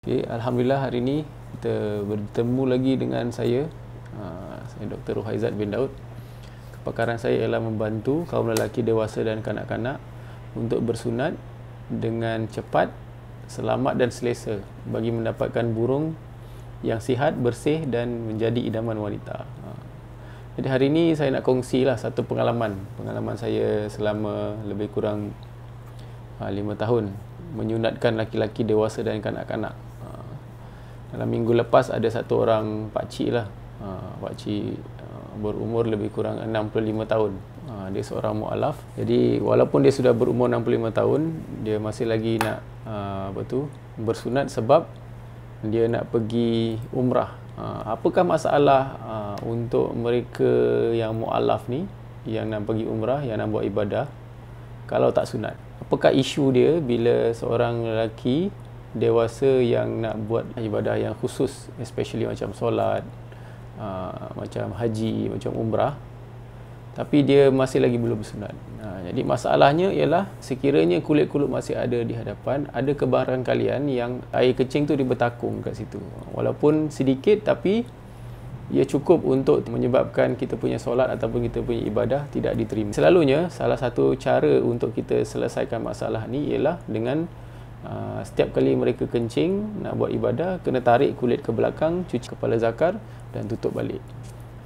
Okay, Alhamdulillah hari ini kita bertemu lagi dengan saya. Uh, Saya Dr. Ruhaizat bin Daud. Kepakaran saya ialah membantu kaum lelaki dewasa dan kanak-kanak Untuk bersunat dengan cepat, selamat dan selesa Bagi mendapatkan burung yang sihat, bersih dan menjadi idaman wanita. Uh, Jadi hari ini saya nak kongsi lah satu pengalaman. Pengalaman saya selama lebih kurang uh, lima tahun Menyunatkan laki-laki dewasa dan kanak-kanak dalam minggu lepas ada satu orang pakcik lah. Uh, pakcik uh, berumur lebih kurang 65 tahun. Uh, dia seorang mu'alaf. Jadi walaupun dia sudah berumur 65 tahun dia masih lagi nak apa tu bersunat sebab dia nak pergi umrah. Apakah masalah untuk mereka yang mu'alaf ni yang nak pergi umrah yang nak buat ibadah kalau tak sunat? Apakah isu dia bila seorang lelaki dewasa yang nak buat ibadah yang khusus especially macam solat uh, macam haji macam umrah. Tapi dia masih lagi belum sunat. Uh, jadi masalahnya ialah sekiranya kulit-kulit masih ada di hadapan ada kebaharan kalian yang air kecing tu dia bertakung kat situ. Walaupun sedikit tapi ia cukup untuk menyebabkan kita punya solat ataupun kita punya ibadah tidak diterima. Selalunya salah satu cara untuk kita selesaikan masalah ni ialah dengan Uh, setiap kali mereka kencing nak buat ibadah kena tarik kulit ke belakang cuci kepala zakar dan tutup balik.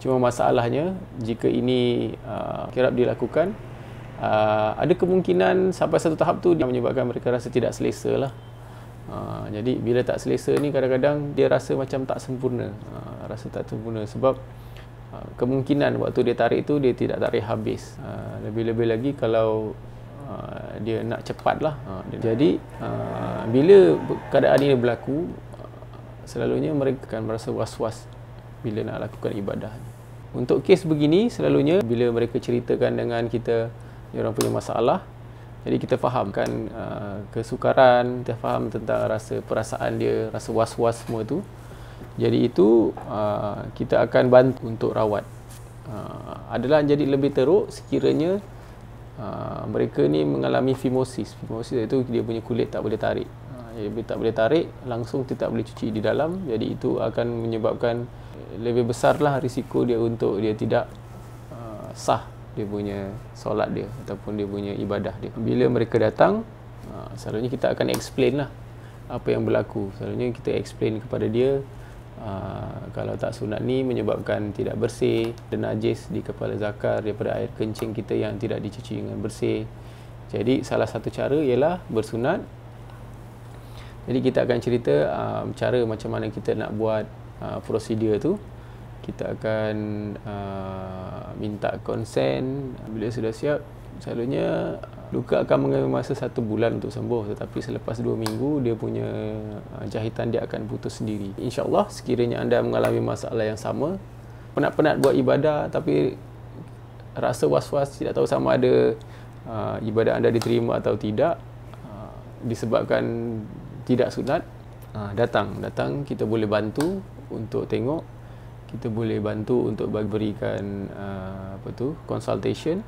Cuma masalahnya jika ini uh, kerap dilakukan uh, ada kemungkinan sampai satu tahap tu dia menyebabkan mereka rasa tidak selesa lah. Uh, jadi bila tak selesa ni kadang-kadang dia rasa macam tak sempurna. Uh, rasa tak sempurna sebab kemungkinan waktu dia tarik tu dia tidak tarik habis. Lebih-lebih lagi kalau Ah, dia nak cepat lah. Uh, jadi uh, bila keadaan ini berlaku uh, selalunya mereka akan merasa was-was bila nak lakukan ibadah untuk kes begini selalunya bila mereka ceritakan dengan kita orang punya masalah jadi kita fahamkan uh, kesukaran kita faham tentang rasa perasaan dia rasa was-was semua tu. Jadi itu uh, kita akan bantu untuk rawat. Uh, adalah jadi lebih teruk sekiranya uh, mereka ni mengalami fimosis. Fimosis itu dia punya kulit tak boleh tarik. Uh, jadi tak boleh tarik, langsung dia tak boleh cuci di dalam. Jadi itu akan menyebabkan lebih besarlah risiko dia untuk dia tidak uh, sah dia punya solat dia ataupun dia punya ibadah dia. Bila mereka datang, uh, selalunya kita akan explain lah apa yang berlaku. Selalunya kita explain kepada dia Ah, kalau tak sunat ni menyebabkan tidak bersih dan najis di kepala zakar daripada air kencing kita yang tidak dicuci dengan bersih. Jadi salah satu cara ialah bersunat. Jadi kita akan cerita um, cara macam mana kita nak buat uh, prosedur tu. Kita akan uh, minta konsen bila sudah siap. Selalunya luka akan mengambil masa satu bulan untuk sembuh tetapi selepas dua minggu dia punya uh, jahitan dia akan putus sendiri. insyaAllah sekiranya anda mengalami masalah yang sama penat-penat buat ibadah tapi rasa was-was tidak tahu sama ada uh, ibadah anda diterima atau tidak uh, disebabkan tidak sunat uh, datang. Datang kita boleh bantu untuk tengok kita boleh bantu untuk berikan uh, apa tu consultation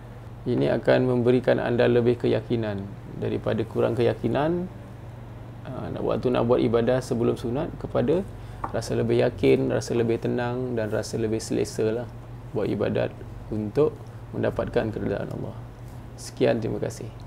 ini akan memberikan anda lebih keyakinan daripada kurang keyakinan uh, nak waktu nak buat ibadah sebelum sunat kepada rasa lebih yakin, rasa lebih tenang dan rasa lebih selesa lah buat ibadat untuk mendapatkan keredaan Allah. Sekian, terima kasih.